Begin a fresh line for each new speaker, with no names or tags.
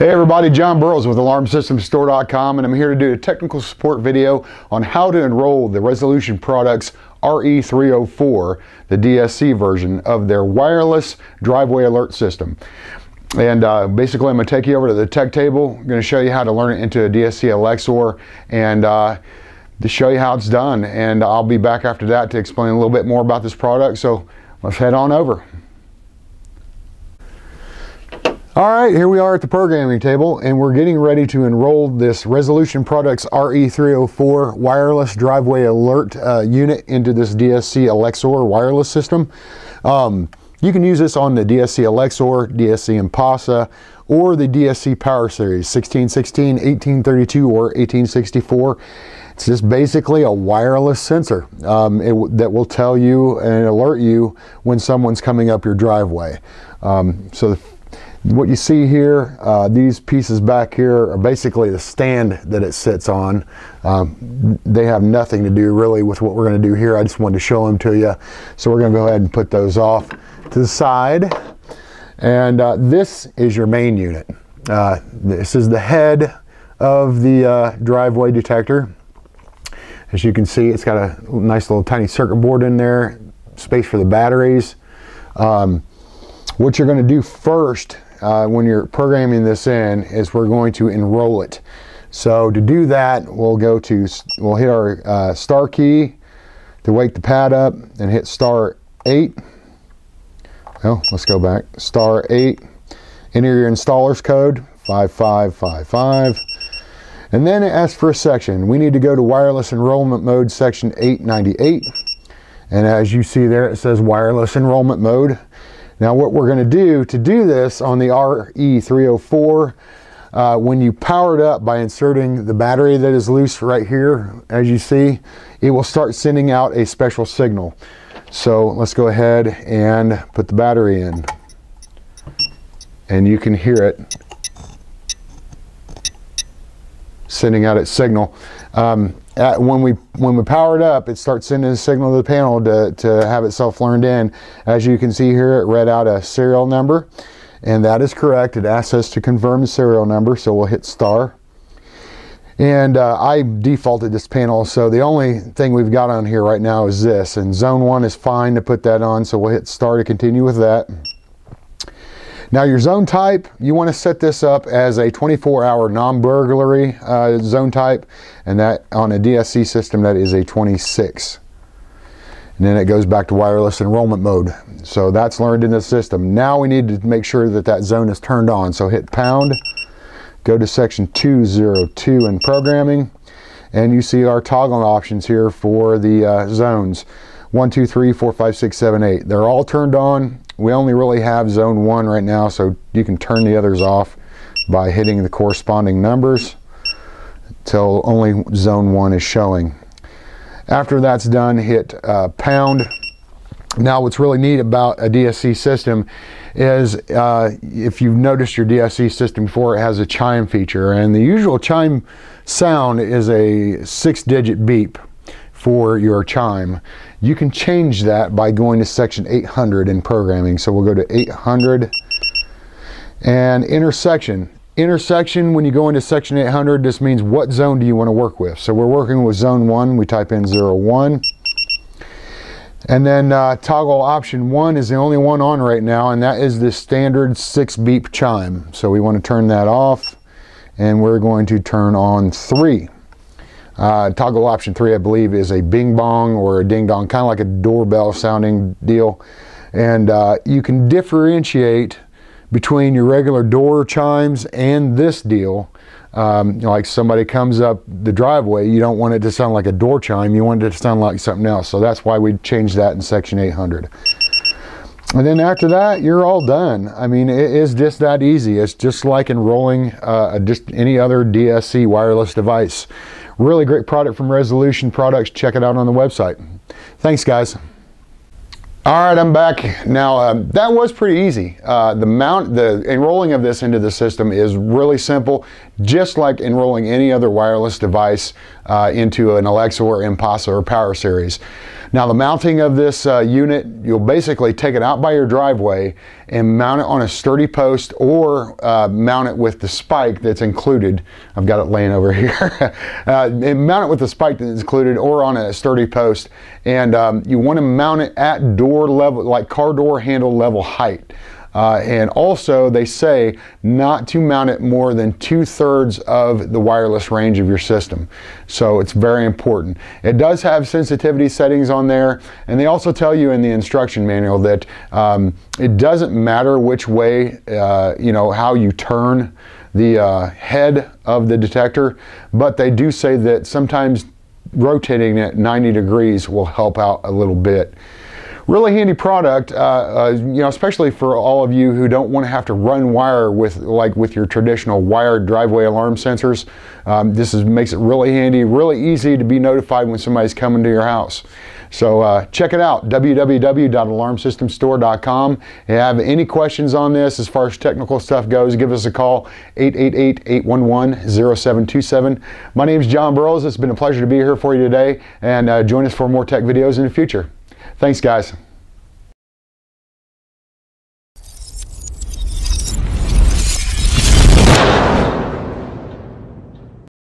Hey everybody, Jon Boroughs with AlarmSystemStore.com and I'm here to do a technical support video on how to enroll the Resolution Products RE304, the DSC version of their wireless driveway alert system. And uh, basically I'm going to take you over to the tech table, I'm going to show you how to learn it into a DSC Alexor and uh, to show you how it's done. And I'll be back after that to explain a little bit more about this product. So let's head on over. All right, here we are at the programming table and we're getting ready to enroll this Resolution Products RE304 wireless driveway alert uh, unit into this DSC Alexor wireless system. Um, you can use this on the DSC Alexor, DSC Impassa, or the DSC Power Series 1616, 1832, or 1864. It's just basically a wireless sensor um, it, that will tell you and alert you when someone's coming up your driveway. Um, so the what you see here, uh, these pieces back here are basically the stand that it sits on. Um, they have nothing to do really with what we're going to do here. I just wanted to show them to you. So we're going to go ahead and put those off to the side. And uh, this is your main unit. Uh, this is the head of the uh, driveway detector. As you can see, it's got a nice little tiny circuit board in there, space for the batteries. Um, what you're going to do first uh, when you're programming this in is we're going to enroll it. So to do that, we'll go to, we'll hit our uh, star key to wake the pad up and hit star 8. Oh, let's go back. Star 8. Enter your installer's code, 5555. And then it asks for a section. We need to go to wireless enrollment mode section 898. And as you see there, it says wireless enrollment mode. Now what we're going to do to do this on the RE304, uh, when you power it up by inserting the battery that is loose right here, as you see, it will start sending out a special signal. So let's go ahead and put the battery in. And you can hear it sending out its signal. Um, at, when we when we power it up, it starts sending a signal to the panel to, to have itself learned in. As you can see here, it read out a serial number, and that is correct. It asks us to confirm the serial number, so we'll hit star. And uh, I defaulted this panel, so the only thing we've got on here right now is this, and zone one is fine to put that on, so we'll hit star to continue with that. Now your zone type, you want to set this up as a 24-hour non-burglary uh, zone type, and that on a DSC system that is a 26. And then it goes back to wireless enrollment mode. So that's learned in the system. Now we need to make sure that that zone is turned on. So hit pound, go to section 202 in programming, and you see our toggle options here for the uh, zones. 1, 2, 3, 4, 5, 6, 7, 8. They're all turned on we only really have zone one right now, so you can turn the others off by hitting the corresponding numbers until only zone one is showing. After that's done, hit uh, pound. Now what's really neat about a DSC system is uh, if you've noticed your DSC system before, it has a chime feature and the usual chime sound is a six digit beep for your chime. You can change that by going to section 800 in programming. So we'll go to 800 and intersection. Intersection, when you go into section 800, this means what zone do you want to work with. So we're working with zone 1, we type in 01. And then uh, toggle option 1 is the only one on right now, and that is the standard 6 beep chime. So we want to turn that off, and we're going to turn on 3. Uh, toggle option three, I believe, is a bing bong or a ding dong, kind of like a doorbell sounding deal. And uh, you can differentiate between your regular door chimes and this deal. Um, like somebody comes up the driveway, you don't want it to sound like a door chime, you want it to sound like something else. So that's why we changed that in section 800. And then after that, you're all done. I mean, it is just that easy. It's just like enrolling uh, just any other DSC wireless device. Really great product from Resolution Products. Check it out on the website. Thanks, guys. All right, I'm back. Now, uh, that was pretty easy. Uh, the mount, the enrolling of this into the system is really simple, just like enrolling any other wireless device uh, into an Alexor or Impassa or Power Series. Now the mounting of this uh, unit, you'll basically take it out by your driveway and mount it on a sturdy post or uh, mount it with the spike that's included. I've got it laying over here. uh, mount it with the spike that's included or on a sturdy post. And um, you want to mount it at door level, like car door handle level height. Uh, and also, they say not to mount it more than two thirds of the wireless range of your system. So it's very important. It does have sensitivity settings on there, and they also tell you in the instruction manual that um, it doesn't matter which way, uh, you know, how you turn the uh, head of the detector, but they do say that sometimes rotating it 90 degrees will help out a little bit. Really handy product, uh, uh, you know, especially for all of you who don't want to have to run wire with like with your traditional wired driveway alarm sensors. Um, this is, makes it really handy, really easy to be notified when somebody's coming to your house. So uh, check it out, www.alarmsystemstore.com. If you have any questions on this as far as technical stuff goes, give us a call, 888-811-0727. My name is Jon Boroughs. It's been a pleasure to be here for you today, and uh, join us for more tech videos in the future. Thanks, guys.